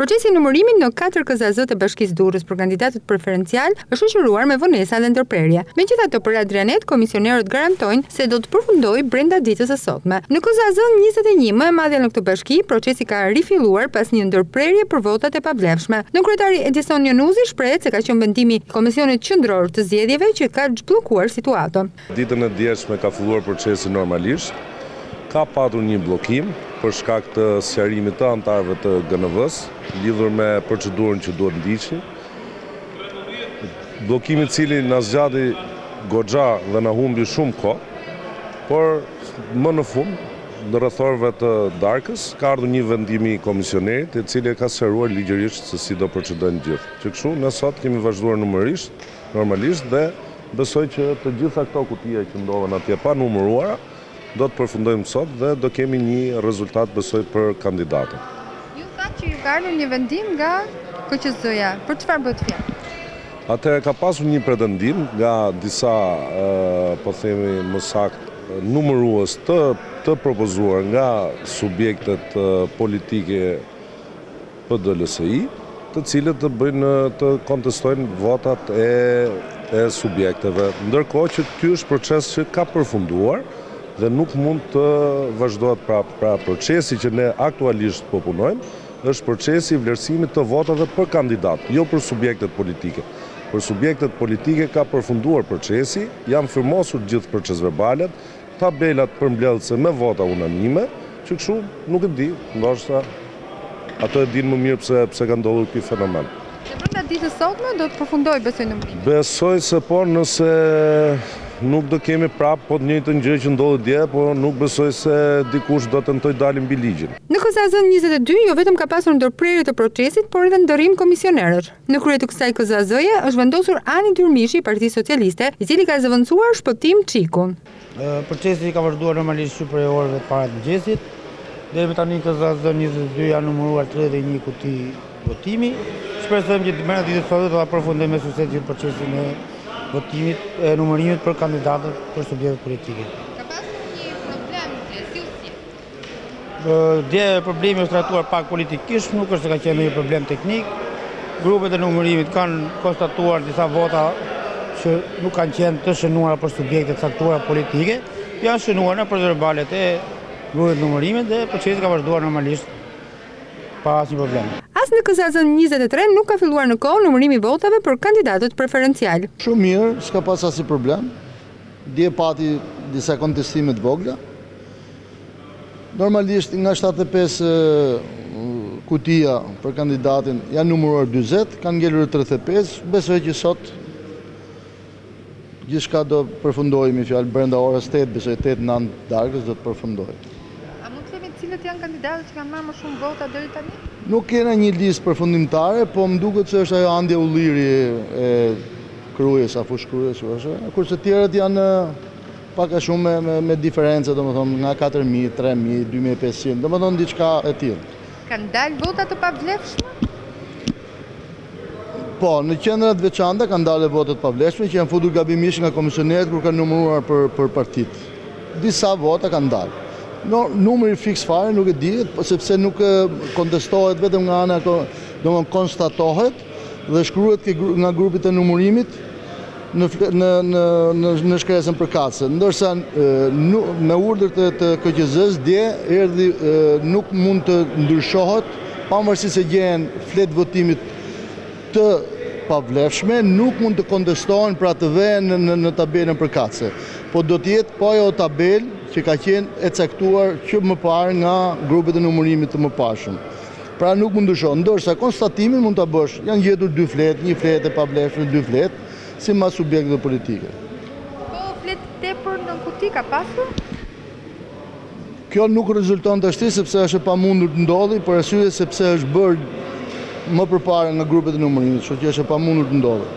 Procesi i numërimit në katër KZAZ të Bashkisë Durrës për kandidatët preferencialë është shoqëruar me vonesa dhe ndërprerje. Megjithatë, për Adrianet, komisionerët garantojnë se do të përfundojë brenda ditës së sotme. Në KZAZ njëzet e një, më e madhja në këtë bashki, procesi ka rifilluar pas një ndërprerje për votat e pavlefshme. Nënkryetari Edison Jonuzi shprehet se ka qenë vendimi i Komisionit Qendror të Zgjedhjeve që ka çbllokuar situatën. Ditën e djeshme ka filluar procesi normalisht. Ka patur një bllokim për shkak të sqarimit të anëtarëve të GNV-së lidhur me procedurën që duhet ndiqnin. Bllokim i cili na zgjati goxha dhe na humbi shumë kohë, por më në fund, rreth orëve të darkës, ka ardhur një vendim i komisionerit, i cili e ka sqaruar ligjërisht se si do procedojnë të gjithë. Që kështu, ne sot kemi vazhduar numërimin normalisht dhe Besoj që të gjitha këto kutitë që ndodhen atje të panumëruara do të përfundojmë sot dhe do kemi një rezultat besoj për kandidatët. Ju thatë që ju ka ardhur një vendim nga KQZ-ja, për çfarë bëhet fjalë? Atëherë ka pasur një pretendim nga disa po themi më saktë numërues të të propozuar nga subjektet politike, PD LSI, të cilët të bëjnë të kontestojnë votat e e subjekteve, ndërkohë që ky është proces që ka përfunduar dhe nuk mund të vazhdohet. Pra procesi që ne aktualisht po punojmë është procesi i vlerësimit të votave për kandidatë, jo për subjektet politike. Për subjektet politike ka përfunduar procesi, janë firmosur gjithë procesverbalet, Tabelat përmbledhëse me vota unanime, që kështu nuk e di, ndoshta ata e dinë më mirë pse pse ka ndodhur ky fenomen. Dhe brenda ditës së sotme do të përfundojë, besoni, numërimi. Besoj se po, nëse nuk do kemi prapë po të njëjtën gjë që ndodhi dje, po nuk besoj se dikush do tentojë të dalë mbi ligjin. Në KZAZ njëzet e dy jo vetëm ka pasur ndërprerje të procesit, por edhe ndërrim komisionerësh. Në krye të kësaj KZAZ-je është vendosur Ani Dyrmishi i Partisë Socialiste, i cili ka zëvendësuar Shpëtim Çikun. Procesi ka vazhduar normalisht që prej orëve të para të mëngjesit. Deri më tani KZAZ njëzet e dy janë numëruar tridhjetë e një kuti votimi. Shpresojmë që brenda ditës së sotme do ta përfundojmë me sukses gjithë procesin e votimit, e numërimit për kandidatët për subjektet politike. Dje problemi është trajtuar pak politikisht, nuk është se ka qenë një problem teknik. Grupet e numërimit kanë konstatuar disa vota që nuk kanë qenë të shënuara për subjekte të caktuara politike, janë shënuar në procesverbalet e grupeve të numërimit dhe procesi ka vazhduar normalisht pa asnjë problem. As në KZAZ-në njëzet e tre nuk ka filluar në kohë numërimi i votave për kandidatët preferencialë. Shumë mirë, s'ka pas asnjë problem. Dje pati disa kontestime të vogla. Normalisht nga shtatëdhjetë e pesë kutia për kandidatin janë numëruar dyzet, kanë ngelur tridhjetë e pesë, besoj që sot gjithçka do përfundojë një fjalë brenda orës tetë, besoj tetë nëntë darkës do të përfundojë. A mund të themi cilët janë kandidatët që kanë marrë më shumë vota deri tani? Nuk kena një listë përfundimtare, po më duket se është ajo Andia Ulliri e Krujës, a Fushë Krujës, kurse të tjerët janë Pak a shumë me, me diferencë, domethënë nga katër mijë, tre mijë, dy mijë e pesëqind, domethënë diçka e tillë. Kanë dalë vota të pavlefshme? Po, në qendra të veçanta kanë dalë vota të pavlefshme që janë futur gabimisht nga komisionerët kur kanë numëruar për për partitë. Disa vota kanë dalë. No, numri fiks fare nuk e dihet, sepse nuk kontestohet vetëm nga ana, domethënë konstatohet. Dhe shkruhet ke nga grupet e numurimit në në në në në shkresën përkatëse. Ndërsa me urdhër të të KQZ-së dje erdhi nuk mund të ndryshohet pavarësisht se gjehen fletë votimi të pavlefshme, nuk mund të kontestohen pra të vehen në në në tabelën përkatëse. Po do të jetë po ajo tabelë që ka qenë e caktuar që më parë nga grupet e numurimit të mëparshëm. Pra nuk mund ta ndryshosh, ndërsa konstatimin mund ta bësh, janë gjetur dy fletë, një fletë e pavlefshme, dy fletë, simbas subjekteve politike. Po fletë tepër në kuti ka pasur? Kjo nuk rezulton tashti sepse është e pamundur të ndodhi për arsye sepse është bërë më përpara nga grupet e numërimit, kështu që është e pamundur të ndodhi.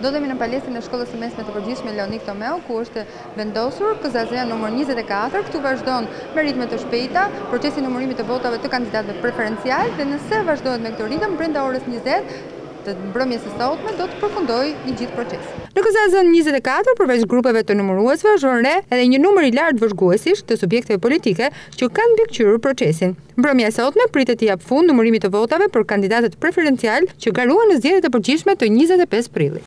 Ndodhemi në palestrën e Shkollës së Mesme të Përgjithshme Leonik Tomeu, ku është vendosur KZAZ-ja numër njëzet e katër. Këtu vazhdon me ritme të shpejta procesi i numërimit të votave të kandidatëve preferencialë dhe nëse vazhdohet me këtë ritëm, brenda orës njëzet të mbrëmjes së sotme do të përfundojë i gjithë procesi. Në KZAZ-në njëzet e katër, përveç grupeve të numëruesve, vihet re edhe një numër i lartë vëzhguesish të subjekteve politike që kanë mbikëqyrur procesin. Mbrëmja e sotme pritet t'i japë fund numërimit të votave për kandidatët preferencialë që garuan në zgjedhjet e përgjithshme të njëzet e pesë prillit.